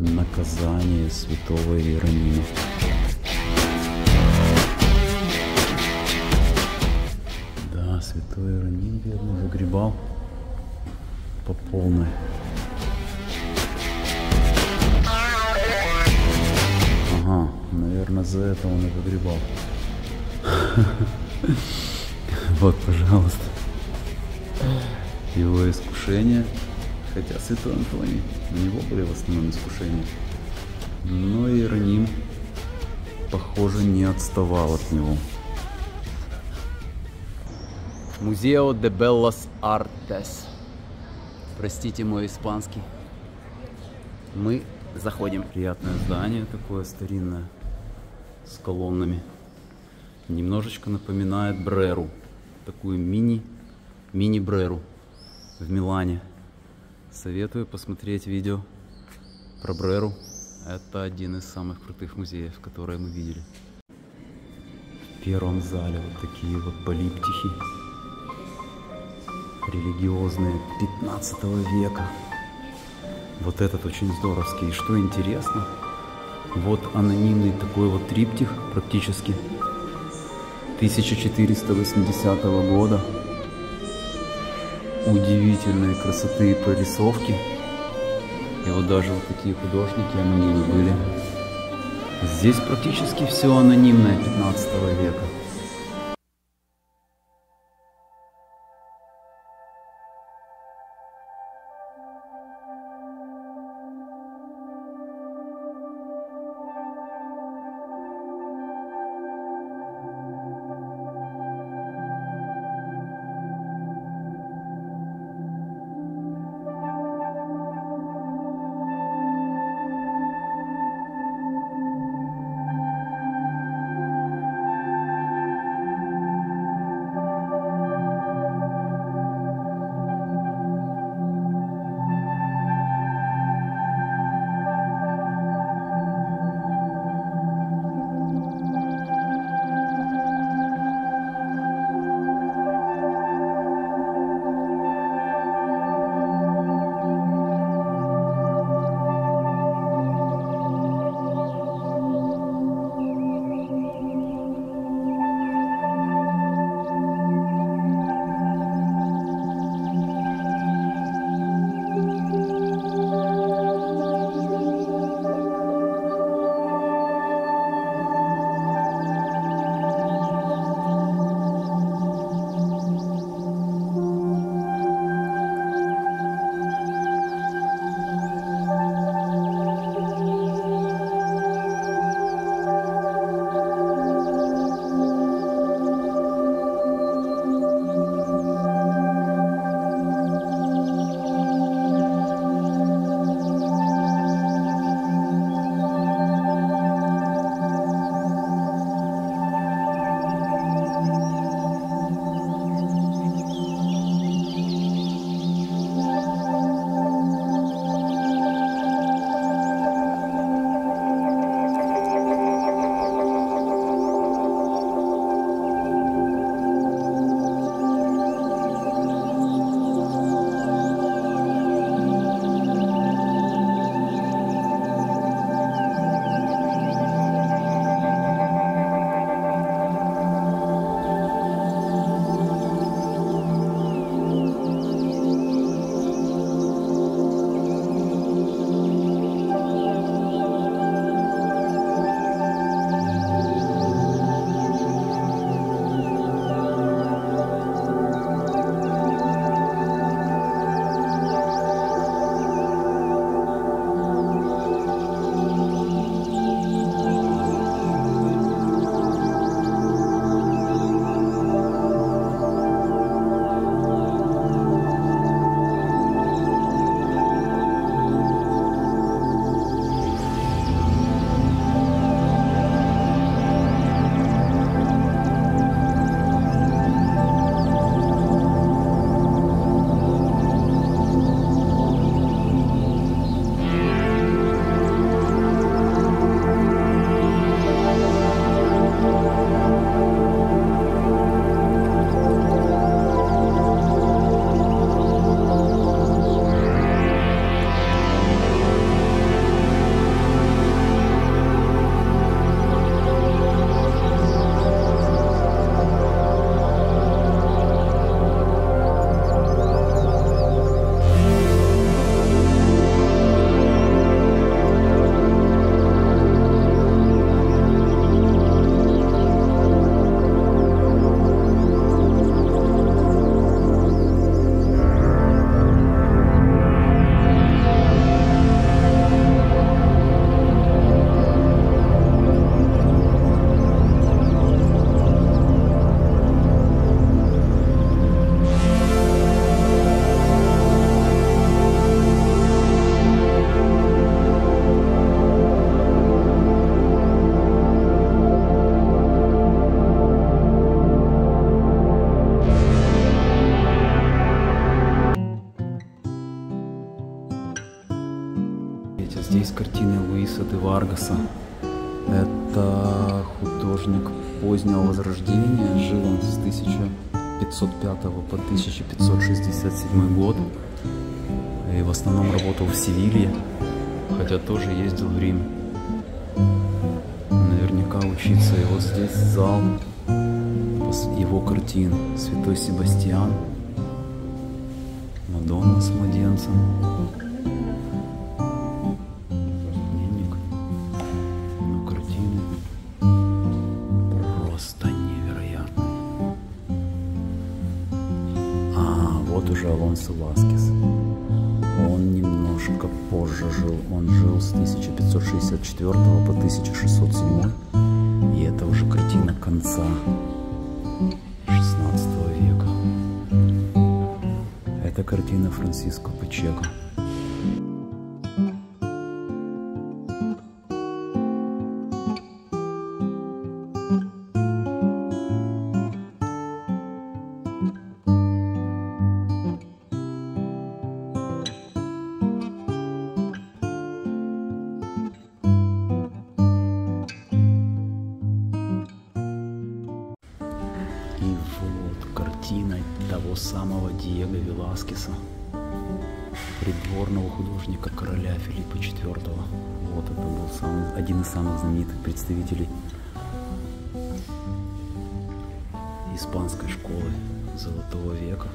Наказание святого Иеронима. Да, святой Иероним, верно, выгребал по полной. Ага, наверное, за это он и выгребал. Вот, пожалуйста. Его искушение. Хотя святой Антоний, у него были в основном искушения. Но Иероним, похоже, не отставал от него. Музео де Беллас Артес. Простите мой испанский. Мы заходим. Приятное здание такое старинное, с колоннами. Немножечко напоминает Бреру. Такую мини, мини-Бреру в Милане. Советую посмотреть видео про Бреру. Это один из самых крутых музеев, которые мы видели. В первом зале вот такие вот полиптихи. Религиозные 15 века. Вот этот очень здоровский. И что интересно, вот анонимный такой вот триптих практически 1480 года. Удивительной красоты прорисовки. И вот даже вот такие художники анонимы были. Здесь практически все анонимное 15 века. Варгаса. Это художник позднего возрождения. Жил он с 1505 по 1567 год. И в основном работал в Севилье, хотя тоже ездил в Рим. Наверняка учиться. И вот здесь зал его картин. Святой Себастьян, Мадонна с младенцем. Васкес. Он немножко позже жил. Он жил с 1564 по 1607. И это уже картина конца 16 века. Это картина Франциско Пачеко. Диего Веласкеса, придворного художника короля Филиппа IV. Вот это был самый, один из самых знаменитых представителей испанской школы Золотого века.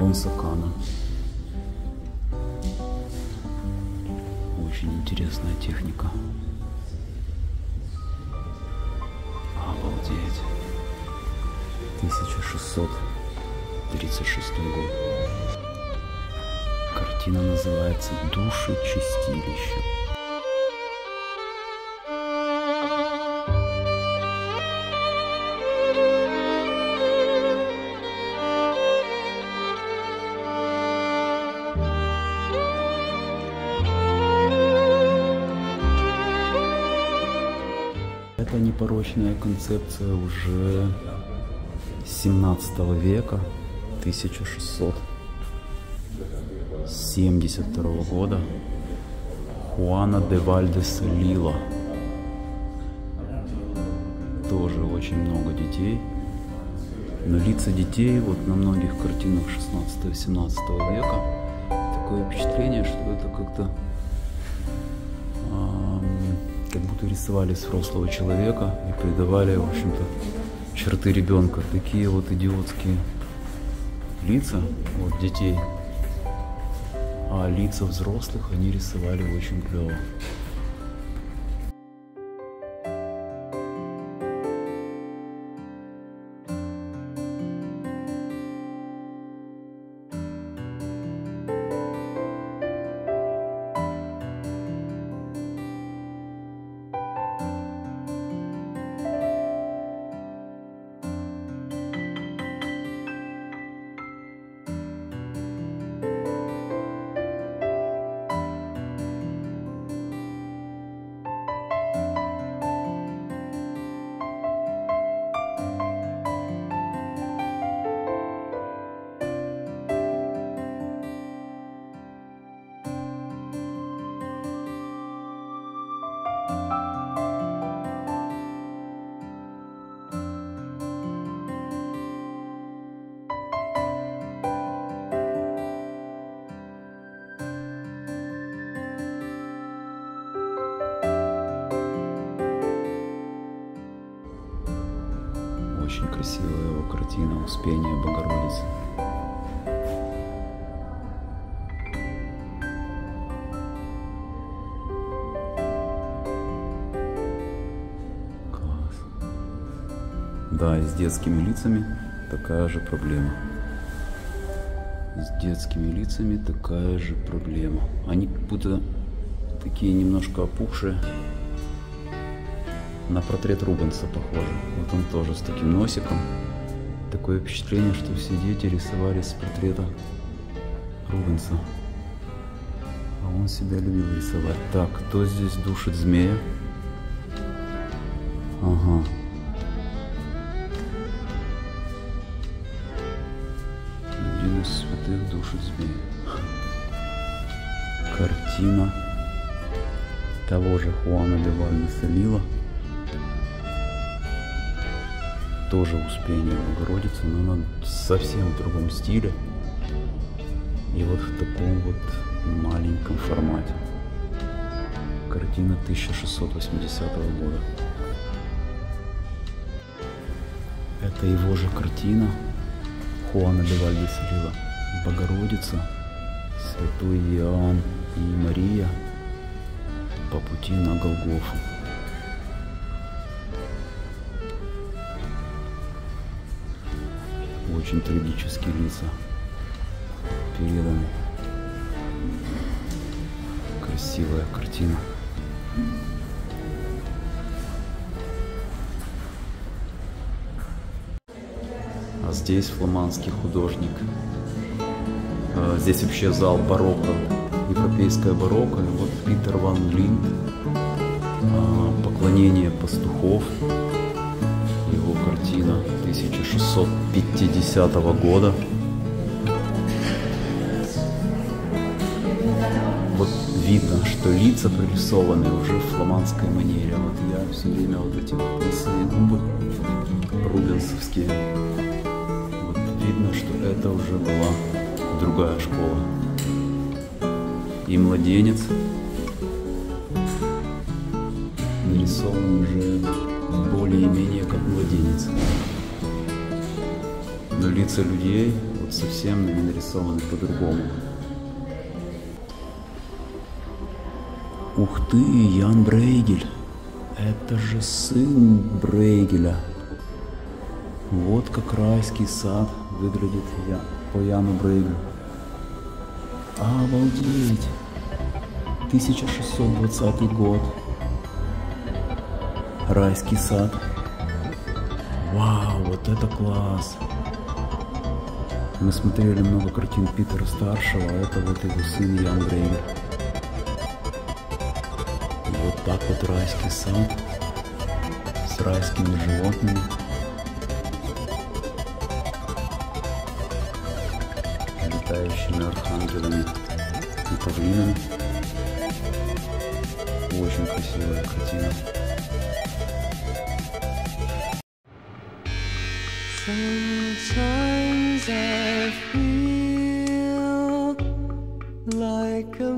Алонсо Кано. Очень интересная техника. Обалдеть. 1636 год. Картина называется «Души чистилища». Непорочная концепция уже 17 века, 1672 года. Хуана де Вальдес Лила. Тоже очень много детей. Но лица детей вот на многих картинах 16-17 века такое впечатление, что это как-то будто рисовали взрослого человека и придавали, в общем-то, черты ребенка. Такие вот идиотские лица вот, детей. А лица взрослых они рисовали очень клево. «Успение Богородицы». Да, и с детскими лицами такая же проблема. С детскими лицами такая же проблема. Они как будто такие немножко опухшие. на портрет Рубенса похоже. Вот он тоже с таким носиком. Такое впечатление, что все дети рисовали с портрета Рубенса. А он себя любил рисовать. Так, кто здесь душит змея? Ага. Один из святых душит змея. Картина того же Хуана де Вальдеса Лила. Тоже Успение Богородицы, но на совсем другом стиле. И вот в таком вот маленьком формате. Картина 1680 года. Это его же картина Хуана де Вальдеса Лила. Богородица, Святой Иоанн и Мария по пути на Голгофу. Очень трагические лица переданы. Красивая картина. А здесь фламандский художник. А, Здесь вообще зал барокко, европейская барокко. Вот Питер Ван Линд, а, поклонение пастухов, картина 1650 года. Вот видно, что лица прорисованы уже в фламандской манере. Вот я все время вот эти вот лысые губы рубенсовские. Вот видно, что это уже была другая школа. И младенец нарисован уже более-менее как младенец. Но лица людей вот совсем нарисованы по-другому. Ух ты, Ян Брейгель. Это же сын Брейгеля. Вот как райский сад выглядит я, по Яну Брейгелю. Обалдеть! 1620 год. Райский сад. Вау, вот это класс! Мы смотрели много картин Питера Старшего, а это вот его сын Ян. И вот так вот райский сад с райскими животными. Летающими архангелами и павлинами. Очень красивая картина. Sometimes I feel like a